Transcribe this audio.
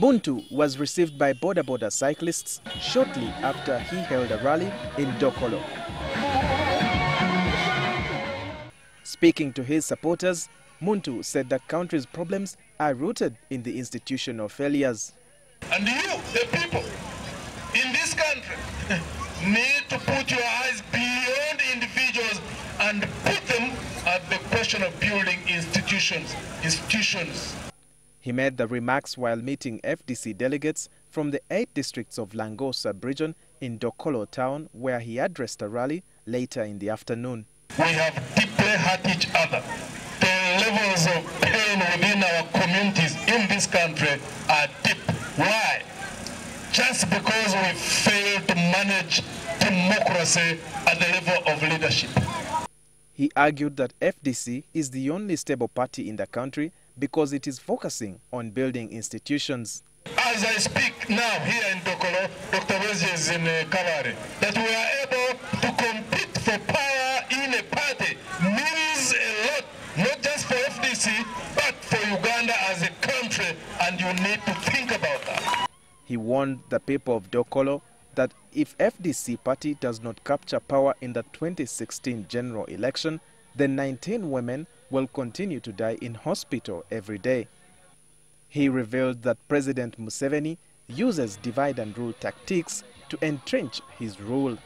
Muntu was received by boda boda cyclists shortly after he held a rally in Dokolo. Speaking to his supporters, Muntu said the country's problems are rooted in the institutional failures. And you, the people in this country, need to put your eyes beyond individuals and put them at the question of building institutions. Institutions. He made the remarks while meeting FDC delegates from the eight districts of Langosa sub-region in Dokolo town, where he addressed a rally later in the afternoon. We have deeply hurt each other. The levels of pain within our communities in this country are deep. Why? Just because we failed to manage democracy at the level of leadership. He argued that FDC is the only stable party in the country because it is focusing on building institutions. As I speak now here in Dokolo, Dr. Wezi is in uh, Kalari, that we are able to compete for power in a party means a lot, not just for FDC, but for Uganda as a country, and you need to think about that. He warned the people of Dokolo that if FDC party does not capture power in the 2016 general election, then 19 women will continue to die in hospital every day. He revealed that President Museveni uses divide and rule tactics to entrench his rule.